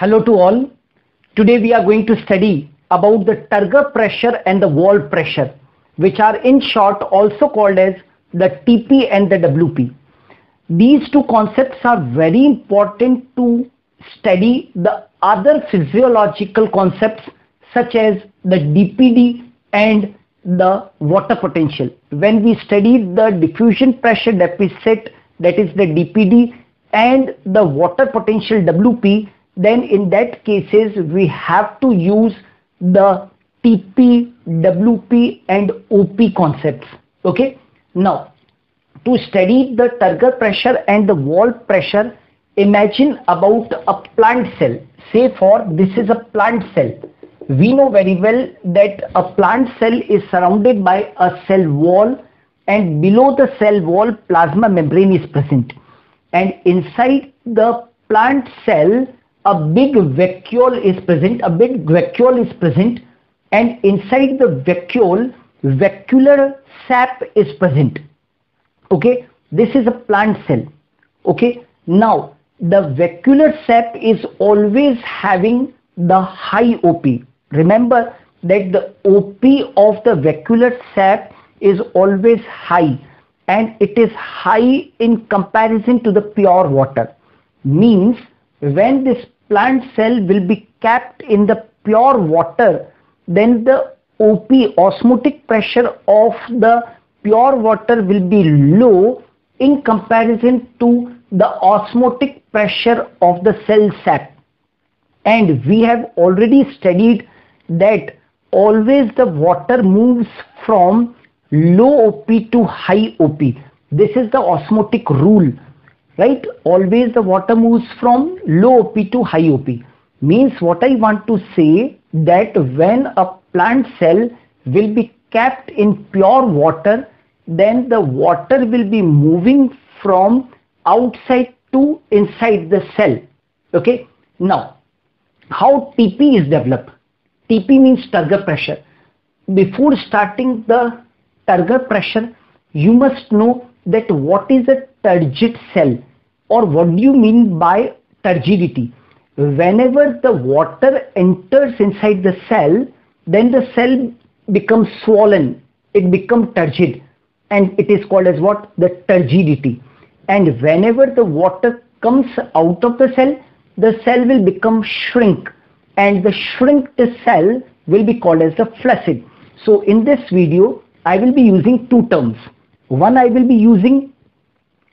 Hello to all. Today we are going to study about the turgor pressure and the wall pressure which are in short also called as the TP and the WP. These two concepts are very important to study the other physiological concepts such as the DPD and the water potential. When we study the diffusion pressure deficit that is the DPD and the water potential WP then in that cases we have to use the TP, WP and OP concepts. Okay. Now to study the turgor pressure and the wall pressure imagine about a plant cell. Say for this is a plant cell. We know very well that a plant cell is surrounded by a cell wall and below the cell wall plasma membrane is present and inside the plant cell a big vacuole is present, a big vacuole is present and inside the vacuole vacuolar sap is present. Okay, this is a plant cell. Okay, now the vacuolar sap is always having the high OP. Remember that the OP of the vacuolar sap is always high and it is high in comparison to the pure water. Means when this plant cell will be kept in the pure water then the OP osmotic pressure of the pure water will be low in comparison to the osmotic pressure of the cell sap. And we have already studied that always the water moves from low OP to high OP this is the osmotic rule right? Always the water moves from low OP to high OP means what I want to say that when a plant cell will be kept in pure water then the water will be moving from outside to inside the cell. Okay? Now how TP is developed? TP means turgor pressure. Before starting the turgor pressure you must know that what is a turgid cell or what do you mean by turgidity? Whenever the water enters inside the cell, then the cell becomes swollen, it becomes turgid and it is called as what? The turgidity. And whenever the water comes out of the cell, the cell will become shrink and the shrinked cell will be called as the flaccid. So in this video, I will be using two terms. One I will be using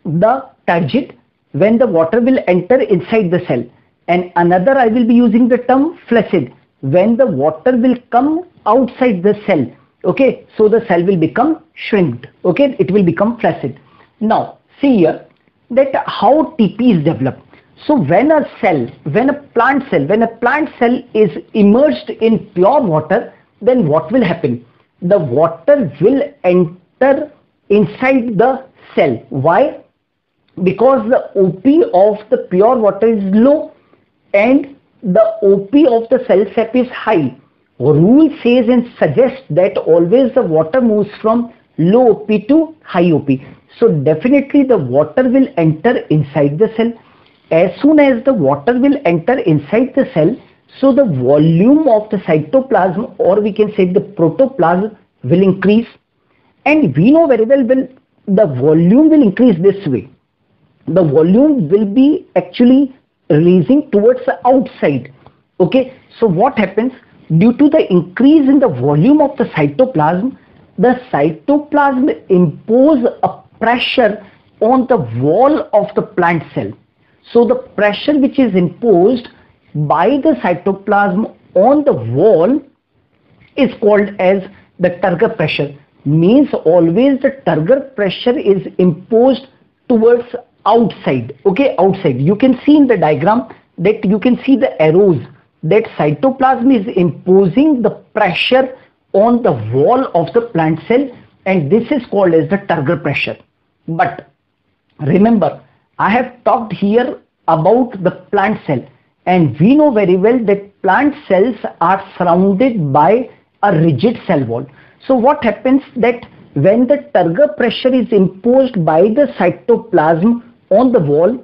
the turgid when the water will enter inside the cell. And another I will be using the term flaccid when the water will come outside the cell okay so the cell will become shrinked okay it will become flaccid now see here that how TP is developed. So when a cell when a plant cell when a plant cell is immersed in pure water then what will happen? The water will enter inside the cell. Why because the OP of the pure water is low and the OP of the cell sap is high. Rule says and suggests that always the water moves from low OP to high OP. So definitely the water will enter inside the cell. As soon as the water will enter inside the cell, so the volume of the cytoplasm or we can say the protoplasm will increase. And we know very well when the volume will increase this way the volume will be actually raising towards the outside. Okay? So what happens? Due to the increase in the volume of the cytoplasm the cytoplasm impose a pressure on the wall of the plant cell. So the pressure which is imposed by the cytoplasm on the wall is called as the turgor pressure. Means always the turgor pressure is imposed towards outside okay outside. You can see in the diagram that you can see the arrows that cytoplasm is imposing the pressure on the wall of the plant cell and this is called as the turgor pressure. But remember i have talked here about the plant cell and we know very well that plant cells are surrounded by a rigid cell wall. So what happens that when the turgor pressure is imposed by the cytoplasm on the wall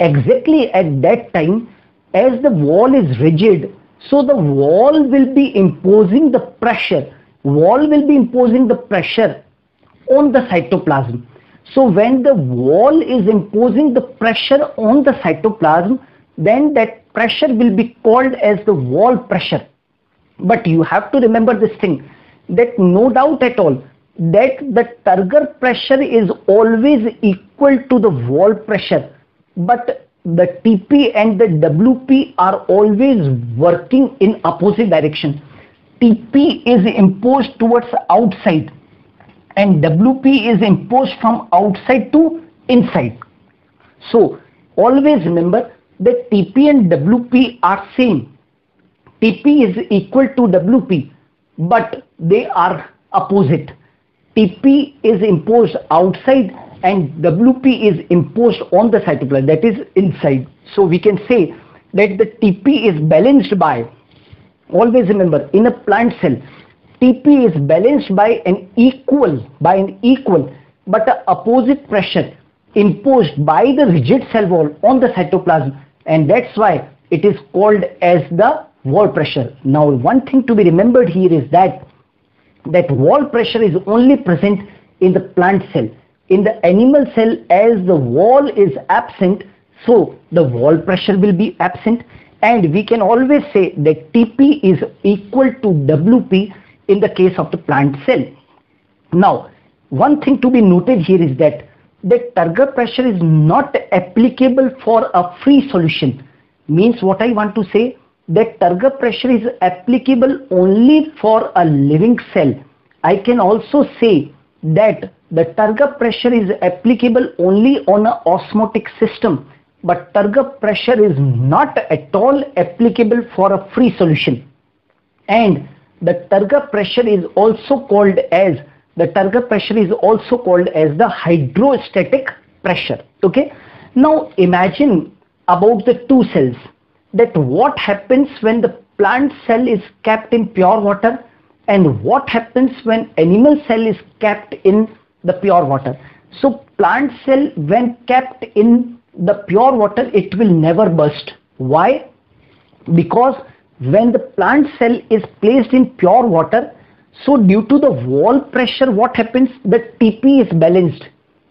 exactly at that time as the wall is rigid, so the wall will be imposing the pressure. Wall will be imposing the pressure on the cytoplasm. So when the wall is imposing the pressure on the cytoplasm, then that pressure will be called as the wall pressure. But you have to remember this thing that no doubt at all that the turgor pressure is always equal to the wall pressure but the TP and the WP are always working in opposite direction. TP is imposed towards outside and WP is imposed from outside to inside. So always remember that TP and WP are same. TP is equal to WP but they are opposite. TP is imposed outside and WP is imposed on the cytoplasm that is inside. So we can say that the TP is balanced by, always remember in a plant cell, TP is balanced by an equal, by an equal but opposite pressure imposed by the rigid cell wall on the cytoplasm and that's why it is called as the wall pressure. Now one thing to be remembered here is that that wall pressure is only present in the plant cell. In the animal cell as the wall is absent so the wall pressure will be absent. And we can always say that TP is equal to WP in the case of the plant cell. Now one thing to be noted here is that the turgor pressure is not applicable for a free solution. Means what I want to say that turgor pressure is applicable only for a living cell. I can also say that the turgor pressure is applicable only on an osmotic system but turgor pressure is not at all applicable for a free solution. And the turgor pressure is also called as the turgor pressure is also called as the hydrostatic pressure. Okay? Now imagine about the two cells that what happens when the plant cell is kept in pure water and what happens when animal cell is kept in the pure water. So plant cell when kept in the pure water it will never burst. Why? Because when the plant cell is placed in pure water so due to the wall pressure what happens the TP is balanced.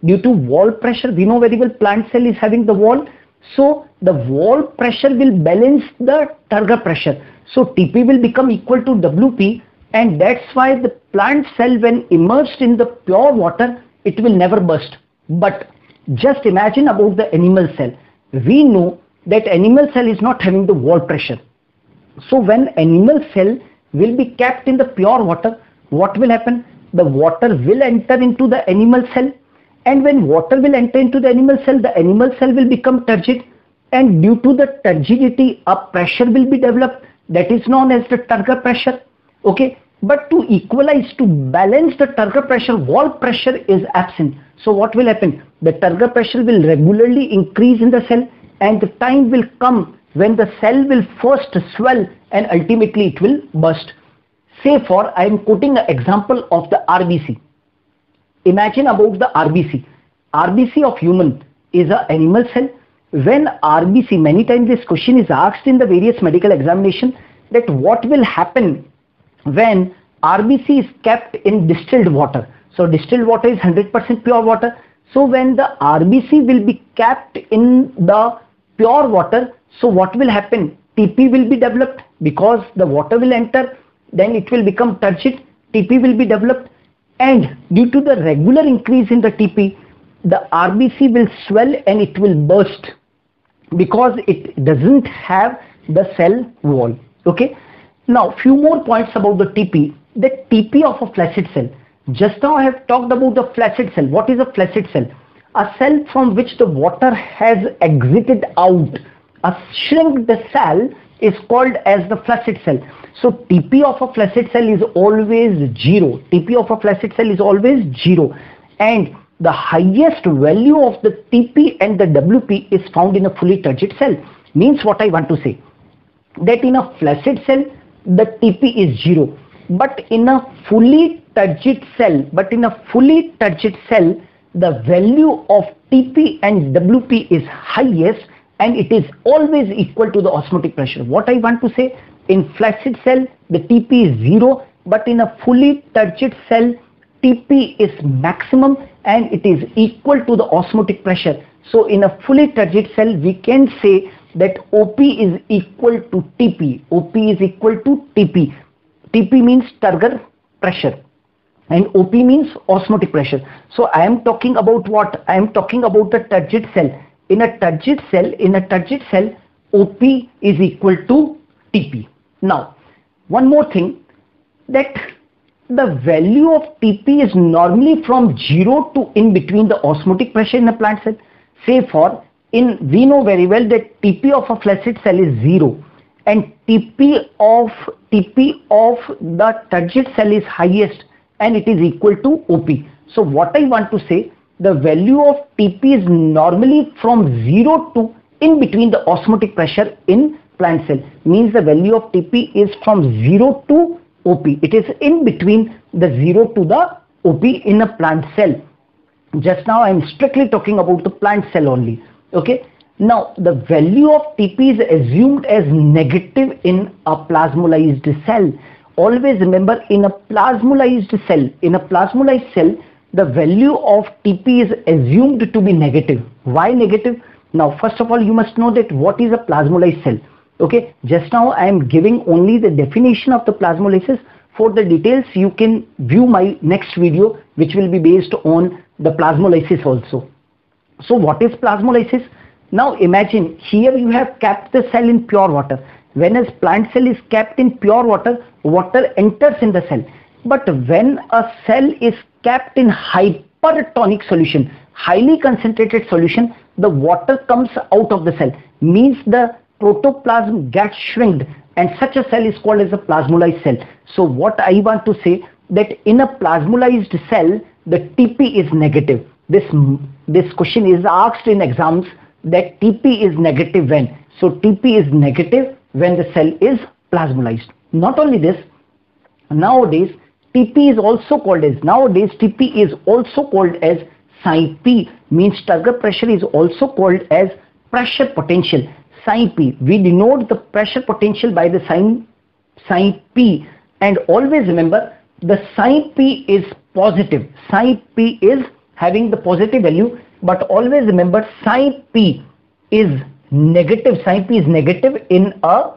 Due to wall pressure we know very well plant cell is having the wall so the wall pressure will balance the turgor pressure. So TP will become equal to WP and that's why the plant cell when immersed in the pure water it will never burst. But just imagine about the animal cell. We know that animal cell is not having the wall pressure. So when animal cell will be kept in the pure water what will happen? The water will enter into the animal cell and when water will enter into the animal cell the animal cell will become turgid. And due to the turgidity a pressure will be developed. That is known as the turgor pressure. Okay? But to equalize to balance the turgor pressure wall pressure is absent. So what will happen? The turgor pressure will regularly increase in the cell and the time will come when the cell will first swell and ultimately it will burst. Say for i am quoting an example of the rbc imagine about the rbc rbc of human is an animal cell when rbc many times this question is asked in the various medical examination that what will happen when RBC is kept in distilled water. So distilled water is 100% pure water. So when the RBC will be kept in the pure water, so what will happen? TP will be developed because the water will enter, then it will become turgid, TP will be developed and due to the regular increase in the TP, the RBC will swell and it will burst because it doesn't have the cell wall. Okay. Now, few more points about the TP. The TP of a flaccid cell. Just now I have talked about the flaccid cell. What is a flaccid cell? A cell from which the water has exited out. A shrinked cell is called as the flaccid cell. So TP of a flaccid cell is always zero. TP of a flaccid cell is always zero. And the highest value of the TP and the WP is found in a fully turgid cell. Means what I want to say? That in a flaccid cell, the TP is zero. But in a fully turgid cell, but in a fully turgid cell, the value of TP and WP is highest and it is always equal to the osmotic pressure. What I want to say, in flaccid cell, the TP is zero, but in a fully turgid cell, TP is maximum and it is equal to the osmotic pressure. So in a fully turgid cell, we can say that OP is equal to TP. OP is equal to TP. TP means turgor pressure and OP means osmotic pressure. So I am talking about what? I am talking about the turgid cell. In a turgid cell, in a turgid cell, OP is equal to TP. Now, one more thing that the value of TP is normally from 0 to in between the osmotic pressure in a plant cell. Say for in we know very well that TP of a flaccid cell is 0 and TP of TP of the turgid cell is highest and it is equal to OP. So what I want to say, the value of TP is normally from 0 to in between the osmotic pressure in plant cell. Means the value of TP is from 0 to OP. It is in between the 0 to the OP in a plant cell. Just now I am strictly talking about the plant cell only. Okay. Now the value of TP is assumed as negative in a plasmolysed cell always remember in a plasmolysed cell, in a plasmolysed cell, the value of TP is assumed to be negative. Why negative? Now, first of all, you must know that what is a plasmolysed cell. Okay, just now I am giving only the definition of the plasmolysis. For the details, you can view my next video, which will be based on the plasmolysis also. So what is plasmolysis? Now imagine here you have kept the cell in pure water when a plant cell is kept in pure water, water enters in the cell. But when a cell is kept in hypertonic solution, highly concentrated solution, the water comes out of the cell. Means the protoplasm gets shrinked and such a cell is called as a plasmolysed cell. So what I want to say that in a plasmolysed cell, the TP is negative. This, this question is asked in exams that TP is negative when. So TP is negative when the cell is plasmolysed. Not only this, nowadays TP is also called as, nowadays TP is also called as psi P means turgor pressure is also called as pressure potential psi P. We denote the pressure potential by the sign psi P and always remember the psi P is positive. Psi P is having the positive value but always remember psi P is negative psi p is negative in a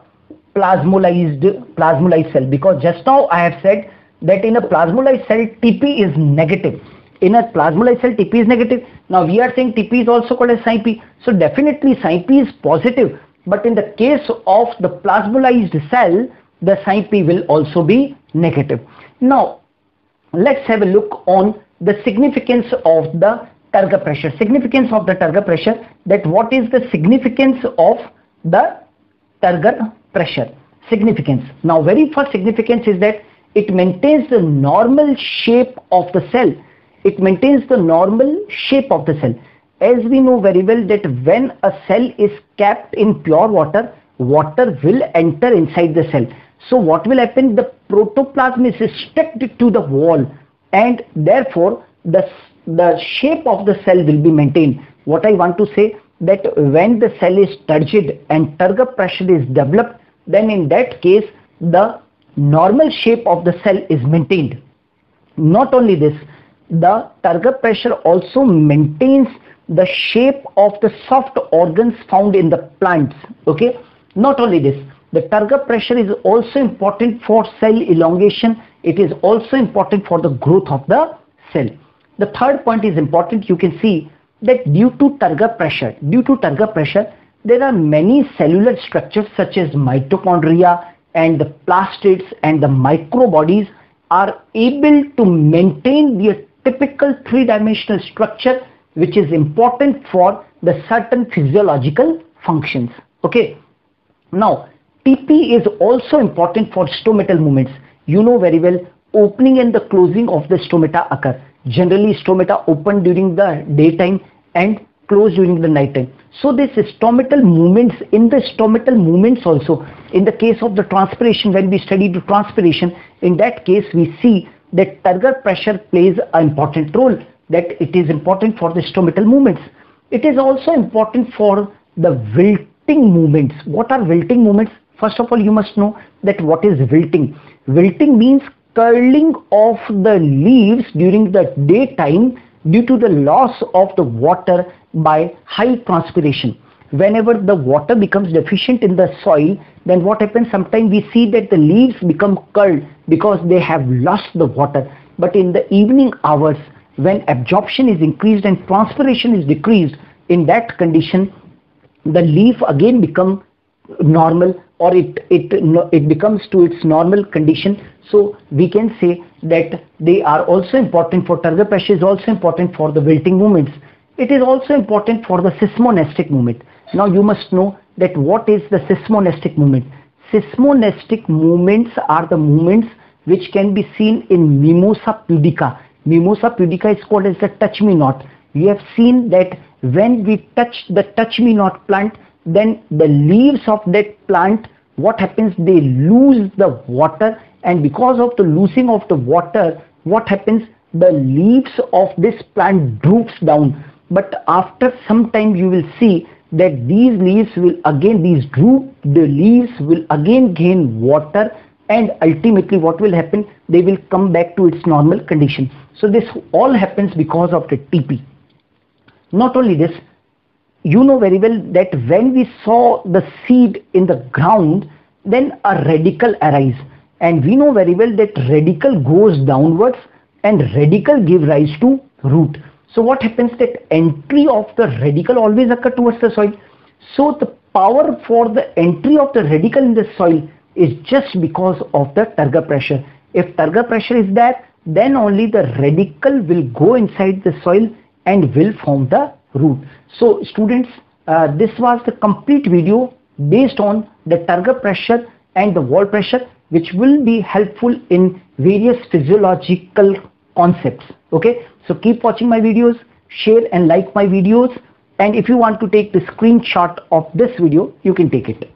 plasmolysed plasmolysed cell because just now I have said that in a plasmolysed cell TP is negative. In a plasmolysed cell TP is negative. Now we are saying TP is also called as p. So definitely p is positive. But in the case of the plasmolysed cell, the p will also be negative. Now let's have a look on the significance of the turgor pressure. Significance of the turgor pressure that what is the significance of the turgor pressure. Significance. Now very first significance is that it maintains the normal shape of the cell. It maintains the normal shape of the cell. As we know very well that when a cell is kept in pure water, water will enter inside the cell. So what will happen? The protoplasm is stuck to the wall and therefore the the shape of the cell will be maintained. What I want to say that when the cell is turgid and turgor pressure is developed, then in that case the normal shape of the cell is maintained. Not only this, the turgor pressure also maintains the shape of the soft organs found in the plants. Okay. Not only this, the turgor pressure is also important for cell elongation. It is also important for the growth of the cell. The third point is important. You can see that due to turgor pressure, due to turgor pressure, there are many cellular structures such as mitochondria and the plastids and the microbodies are able to maintain their typical three-dimensional structure which is important for the certain physiological functions. Okay. Now, TP is also important for stomatal movements. You know very well, opening and the closing of the stomata occur. Generally, stomata open during the daytime and close during the night time. So this stomatal movements, in the stomatal movements also, in the case of the transpiration, when we study the transpiration, in that case we see that turgor pressure plays an important role, that it is important for the stomatal movements. It is also important for the wilting movements. What are wilting movements? First of all, you must know that what is wilting. Wilting means curling of the leaves during the daytime due to the loss of the water by high transpiration. Whenever the water becomes deficient in the soil, then what happens? Sometimes we see that the leaves become curled because they have lost the water. But in the evening hours, when absorption is increased and transpiration is decreased, in that condition, the leaf again become normal or it, it, it becomes to its normal condition. So we can say that they are also important for turgor pressure is also important for the wilting movements. It is also important for the seismonastic movement. Now you must know that what is the seismonastic movement. Seismonastic movements are the movements which can be seen in Mimosa pudica. Mimosa pudica is called as the touch me not. We have seen that when we touch the touch me not plant, then the leaves of that plant, what happens? They lose the water and because of the losing of the water, what happens? The leaves of this plant droops down. But after some time you will see that these leaves will again, these droop, the leaves will again gain water and ultimately what will happen? They will come back to its normal condition. So this all happens because of the TP. Not only this, you know very well that when we saw the seed in the ground, then a radicle arise. And we know very well that radicle goes downwards and radicle give rise to root. So what happens that entry of the radicle always occur towards the soil. So the power for the entry of the radicle in the soil is just because of the turgor pressure. If turgor pressure is there, then only the radicle will go inside the soil and will form the root. So students, uh, this was the complete video based on the turgor pressure and the wall pressure which will be helpful in various physiological concepts. Okay, so keep watching my videos, share and like my videos and if you want to take the screenshot of this video, you can take it.